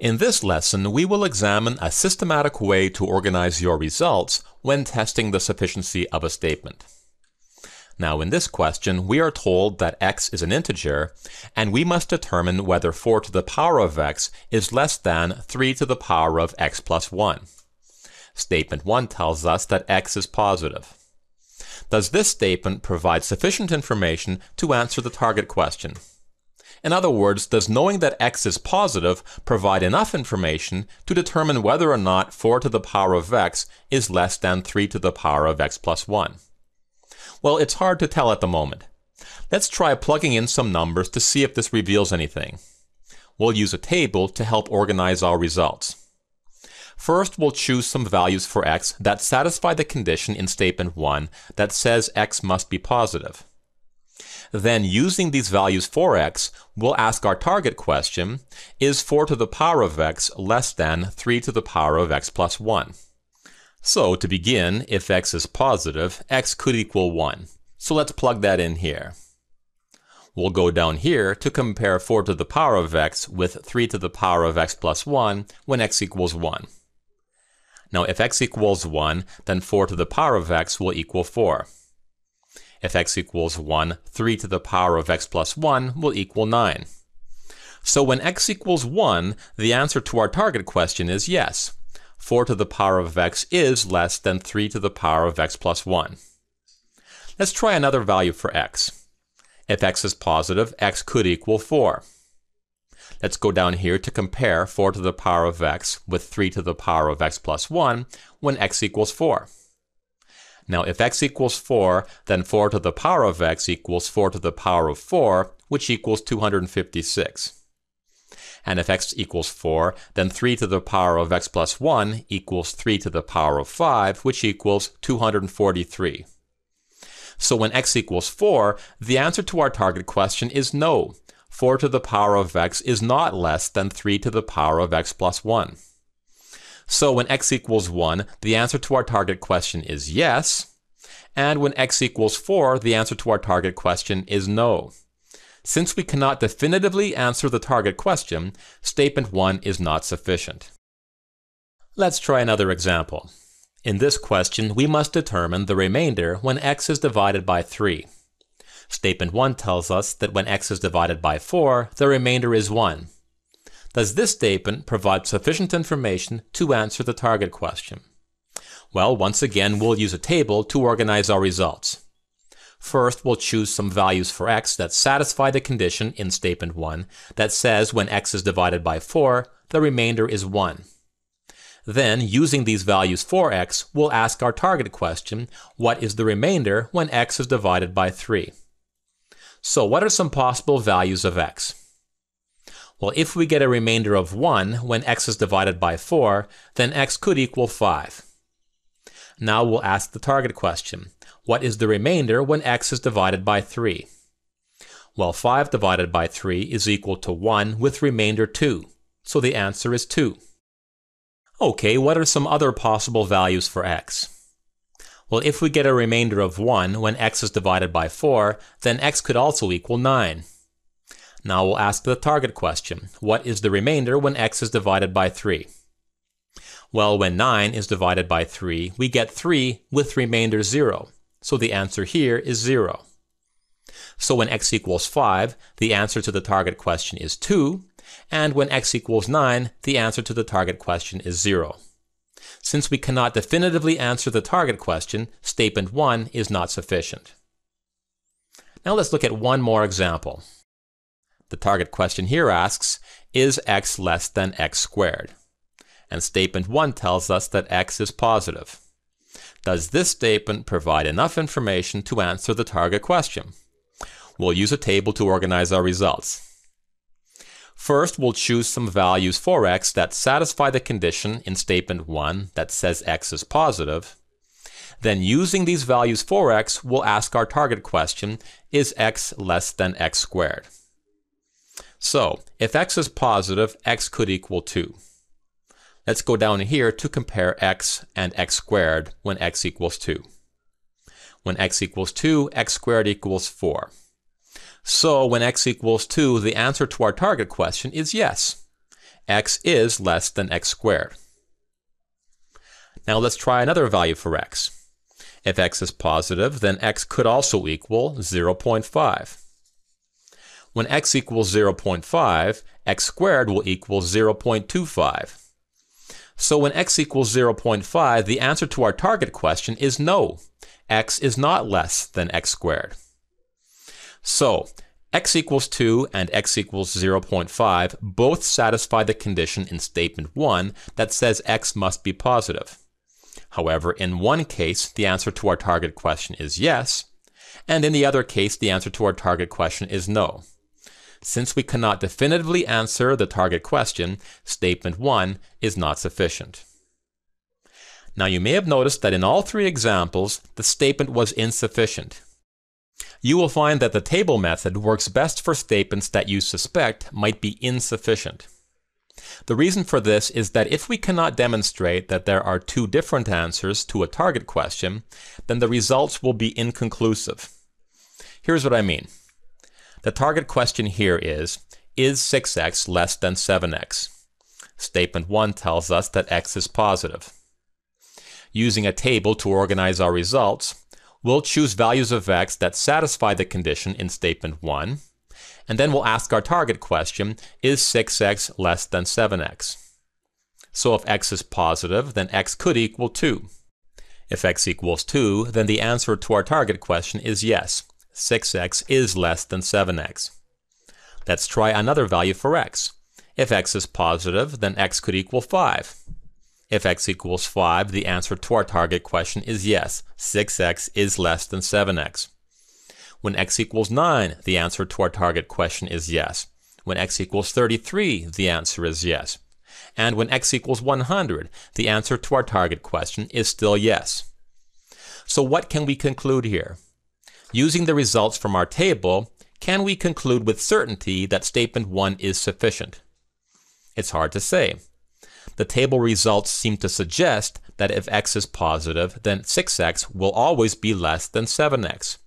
In this lesson, we will examine a systematic way to organize your results when testing the sufficiency of a statement. Now, in this question, we are told that x is an integer, and we must determine whether 4 to the power of x is less than 3 to the power of x plus 1. Statement 1 tells us that x is positive. Does this statement provide sufficient information to answer the target question? In other words, does knowing that x is positive provide enough information to determine whether or not 4 to the power of x is less than 3 to the power of x plus 1? Well, it's hard to tell at the moment. Let's try plugging in some numbers to see if this reveals anything. We'll use a table to help organize our results. First, we'll choose some values for x that satisfy the condition in statement 1 that says x must be positive. Then, using these values for x, we'll ask our target question, is 4 to the power of x less than 3 to the power of x plus 1? So, to begin, if x is positive, x could equal 1. So let's plug that in here. We'll go down here to compare 4 to the power of x with 3 to the power of x plus 1 when x equals 1. Now, if x equals 1, then 4 to the power of x will equal 4. If x equals 1, 3 to the power of x plus 1 will equal 9. So when x equals 1, the answer to our target question is yes. 4 to the power of x is less than 3 to the power of x plus 1. Let's try another value for x. If x is positive, x could equal 4. Let's go down here to compare 4 to the power of x with 3 to the power of x plus 1 when x equals 4. Now, if x equals 4, then 4 to the power of x equals 4 to the power of 4, which equals 256. And if x equals 4, then 3 to the power of x plus 1 equals 3 to the power of 5, which equals 243. So when x equals 4, the answer to our target question is no. 4 to the power of x is not less than 3 to the power of x plus 1. So when x equals 1, the answer to our target question is yes. And when x equals 4, the answer to our target question is no. Since we cannot definitively answer the target question, statement 1 is not sufficient. Let's try another example. In this question, we must determine the remainder when x is divided by 3. Statement 1 tells us that when x is divided by 4, the remainder is 1. Does this statement provide sufficient information to answer the target question? Well, once again, we'll use a table to organize our results. First, we'll choose some values for x that satisfy the condition in statement 1 that says when x is divided by 4, the remainder is 1. Then, using these values for x, we'll ask our target question, what is the remainder when x is divided by 3? So what are some possible values of x? Well, if we get a remainder of 1 when x is divided by 4, then x could equal 5. Now we'll ask the target question. What is the remainder when x is divided by 3? Well, 5 divided by 3 is equal to 1 with remainder 2, so the answer is 2. Okay, what are some other possible values for x? Well, if we get a remainder of 1 when x is divided by 4, then x could also equal 9. Now we'll ask the target question. What is the remainder when x is divided by 3? Well, when 9 is divided by 3, we get 3 with remainder 0. So the answer here is 0. So when x equals 5, the answer to the target question is 2. And when x equals 9, the answer to the target question is 0. Since we cannot definitively answer the target question, statement 1 is not sufficient. Now let's look at one more example. The target question here asks, is x less than x squared? And statement 1 tells us that x is positive. Does this statement provide enough information to answer the target question? We'll use a table to organize our results. First, we'll choose some values for x that satisfy the condition in statement 1 that says x is positive. Then using these values for x, we'll ask our target question, is x less than x squared? So, if x is positive, x could equal 2. Let's go down here to compare x and x squared when x equals 2. When x equals 2, x squared equals 4. So when x equals 2, the answer to our target question is yes. x is less than x squared. Now let's try another value for x. If x is positive, then x could also equal 0.5. When x equals 0.5, x squared will equal 0.25. So when x equals 0.5, the answer to our target question is no. x is not less than x squared. So x equals 2 and x equals 0.5 both satisfy the condition in statement 1 that says x must be positive. However, in one case, the answer to our target question is yes, and in the other case, the answer to our target question is no. Since we cannot definitively answer the target question, statement 1 is not sufficient. Now you may have noticed that in all three examples, the statement was insufficient. You will find that the table method works best for statements that you suspect might be insufficient. The reason for this is that if we cannot demonstrate that there are two different answers to a target question, then the results will be inconclusive. Here's what I mean. The target question here is, is 6x less than 7x? Statement 1 tells us that x is positive. Using a table to organize our results, we'll choose values of x that satisfy the condition in statement 1, and then we'll ask our target question, is 6x less than 7x? So if x is positive, then x could equal 2. If x equals 2, then the answer to our target question is yes, 6x is less than 7x. Let's try another value for x. If x is positive, then x could equal 5. If x equals 5, the answer to our target question is yes, 6x is less than 7x. When x equals 9, the answer to our target question is yes. When x equals 33, the answer is yes. And when x equals 100, the answer to our target question is still yes. So what can we conclude here? Using the results from our table, can we conclude with certainty that statement 1 is sufficient? It's hard to say. The table results seem to suggest that if x is positive, then 6x will always be less than 7x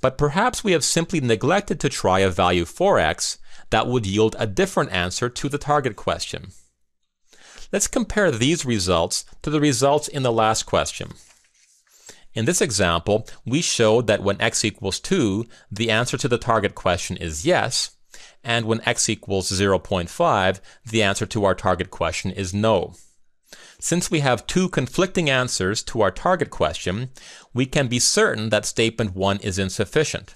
but perhaps we have simply neglected to try a value for x that would yield a different answer to the target question. Let's compare these results to the results in the last question. In this example, we showed that when x equals 2, the answer to the target question is yes, and when x equals 0.5, the answer to our target question is no. Since we have two conflicting answers to our target question, we can be certain that statement 1 is insufficient.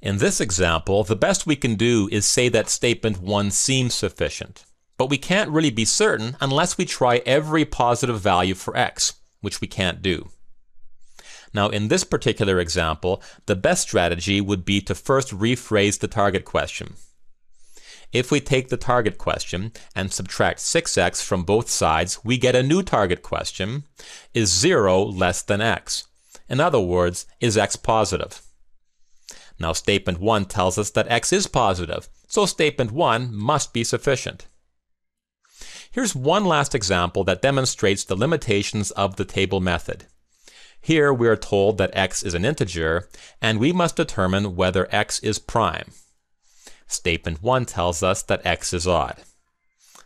In this example, the best we can do is say that statement 1 seems sufficient. But we can't really be certain unless we try every positive value for x, which we can't do. Now, in this particular example, the best strategy would be to first rephrase the target question. If we take the target question and subtract 6x from both sides, we get a new target question. Is 0 less than x? In other words, is x positive? Now statement 1 tells us that x is positive, so statement 1 must be sufficient. Here's one last example that demonstrates the limitations of the table method. Here we are told that x is an integer, and we must determine whether x is prime. Statement 1 tells us that x is odd.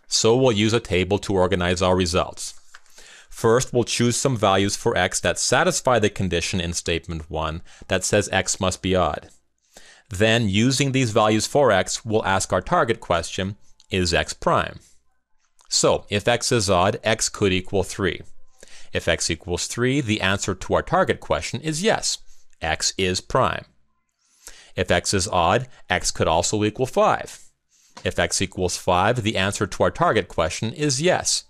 So we'll use a table to organize our results. First, we'll choose some values for x that satisfy the condition in statement 1 that says x must be odd. Then, using these values for x, we'll ask our target question, is x prime? So, if x is odd, x could equal 3. If x equals 3, the answer to our target question is yes, x is prime. If x is odd, x could also equal 5. If x equals 5, the answer to our target question is yes,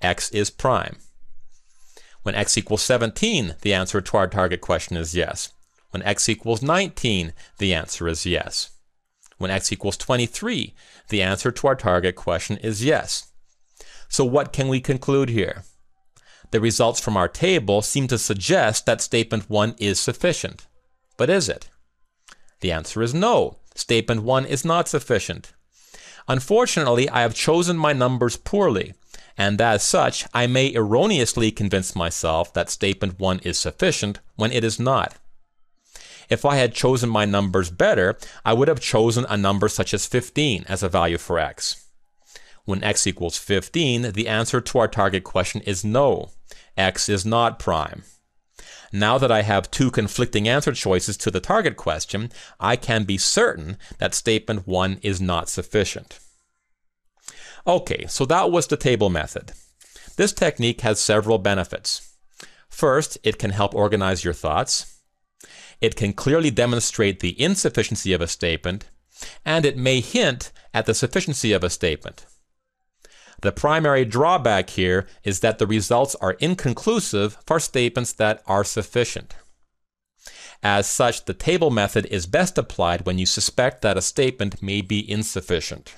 x is prime. When x equals 17, the answer to our target question is yes. When x equals 19, the answer is yes. When x equals 23, the answer to our target question is yes. So what can we conclude here? The results from our table seem to suggest that statement 1 is sufficient. But is it? The answer is no. Statement 1 is not sufficient. Unfortunately, I have chosen my numbers poorly, and as such, I may erroneously convince myself that statement 1 is sufficient when it is not. If I had chosen my numbers better, I would have chosen a number such as 15 as a value for x. When x equals 15, the answer to our target question is no, x is not prime. Now that I have two conflicting answer choices to the target question, I can be certain that statement 1 is not sufficient. Okay, so that was the table method. This technique has several benefits. First, it can help organize your thoughts. It can clearly demonstrate the insufficiency of a statement, and it may hint at the sufficiency of a statement. The primary drawback here is that the results are inconclusive for statements that are sufficient. As such, the table method is best applied when you suspect that a statement may be insufficient.